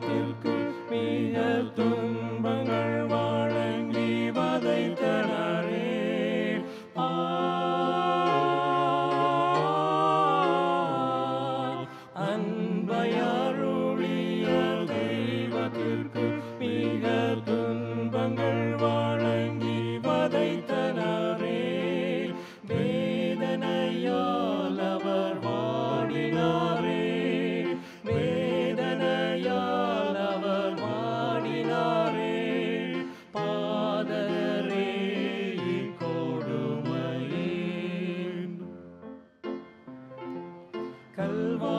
தெய்வத்திற்கு மிக துன்பங்கள் வழங்கி வதைத்தனரே. அன்பையருளிய தெய்வத்திற்கு மிக துன்பங்கள் கல்வாரி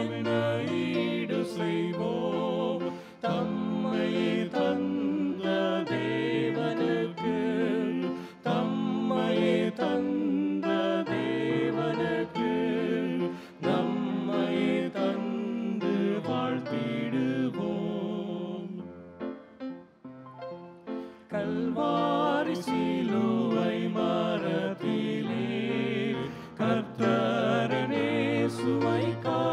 கல்வாரி சிலுவை மரத்திலே கர்த்தரனே சுவை காண்கையிலே